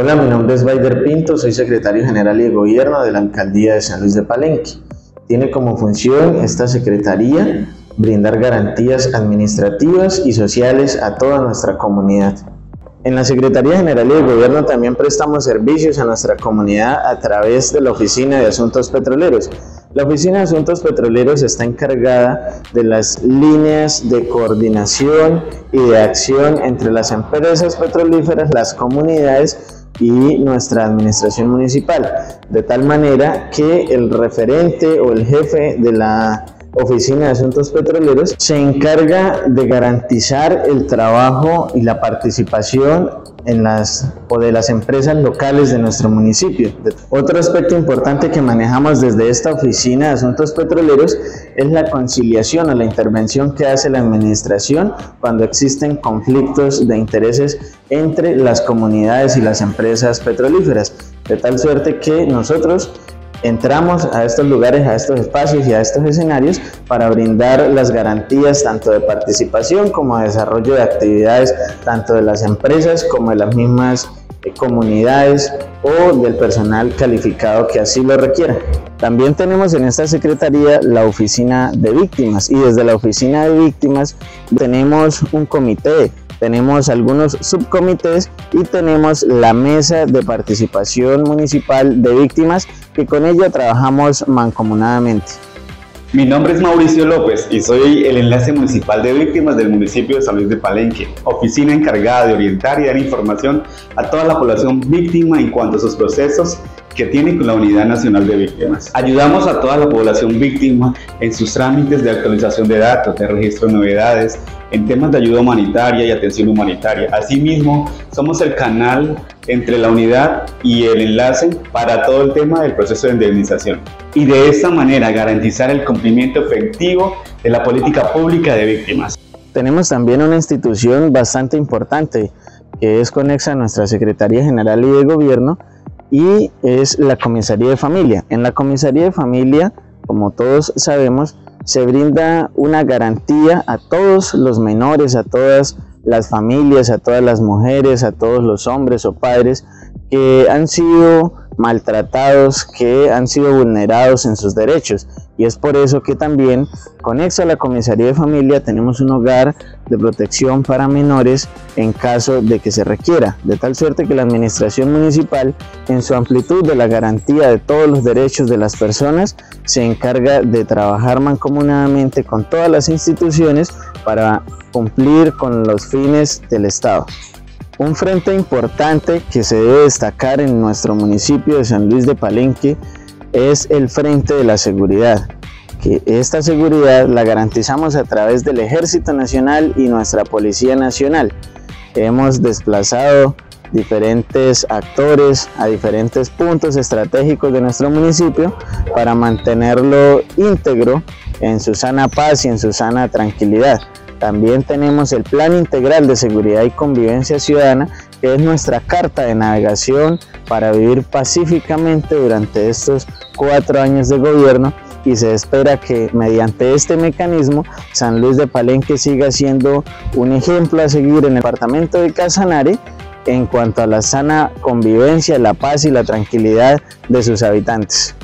Hola, mi nombre es Baider Pinto, soy secretario general y de gobierno de la alcaldía de San Luis de Palenque. Tiene como función esta secretaría brindar garantías administrativas y sociales a toda nuestra comunidad. En la Secretaría General y de Gobierno también prestamos servicios a nuestra comunidad a través de la Oficina de Asuntos Petroleros. La Oficina de Asuntos Petroleros está encargada de las líneas de coordinación y de acción entre las empresas petrolíferas, las comunidades y nuestra administración municipal, de tal manera que el referente o el jefe de la Oficina de Asuntos Petroleros se encarga de garantizar el trabajo y la participación en las o de las empresas locales de nuestro municipio. Otro aspecto importante que manejamos desde esta oficina de asuntos petroleros es la conciliación o la intervención que hace la administración cuando existen conflictos de intereses entre las comunidades y las empresas petrolíferas, de tal suerte que nosotros entramos a estos lugares, a estos espacios y a estos escenarios para brindar las garantías tanto de participación como de desarrollo de actividades tanto de las empresas como de las mismas eh, comunidades o del personal calificado que así lo requiera. También tenemos en esta secretaría la oficina de víctimas y desde la oficina de víctimas tenemos un comité tenemos algunos subcomités y tenemos la mesa de participación municipal de víctimas que con ella trabajamos mancomunadamente. Mi nombre es Mauricio López y soy el enlace municipal de víctimas del municipio de San Luis de Palenque, oficina encargada de orientar y dar información a toda la población víctima en cuanto a sus procesos que tiene con la Unidad Nacional de Víctimas. Ayudamos a toda la población víctima en sus trámites de actualización de datos, de registro de novedades, en temas de ayuda humanitaria y atención humanitaria. Asimismo, somos el canal entre la unidad y el enlace para todo el tema del proceso de indemnización. Y de esta manera garantizar el cumplimiento efectivo de la política pública de víctimas. Tenemos también una institución bastante importante que es conexa a nuestra Secretaría General y de Gobierno y es la Comisaría de Familia. En la Comisaría de Familia, como todos sabemos, se brinda una garantía a todos los menores, a todas las familias, a todas las mujeres, a todos los hombres o padres que han sido maltratados, que han sido vulnerados en sus derechos. Y es por eso que también, conexo a la Comisaría de Familia, tenemos un hogar de protección para menores en caso de que se requiera, de tal suerte que la Administración Municipal, en su amplitud de la garantía de todos los derechos de las personas, se encarga de trabajar mancomunadamente con todas las instituciones para cumplir con los fines del Estado. Un frente importante que se debe destacar en nuestro municipio de San Luis de Palenque es el frente de la seguridad, que esta seguridad la garantizamos a través del Ejército Nacional y nuestra Policía Nacional. Hemos desplazado diferentes actores a diferentes puntos estratégicos de nuestro municipio para mantenerlo íntegro en su sana paz y en su sana tranquilidad. También tenemos el Plan Integral de Seguridad y Convivencia Ciudadana que es nuestra carta de navegación para vivir pacíficamente durante estos cuatro años de gobierno y se espera que mediante este mecanismo San Luis de Palenque siga siendo un ejemplo a seguir en el departamento de Casanare en cuanto a la sana convivencia, la paz y la tranquilidad de sus habitantes.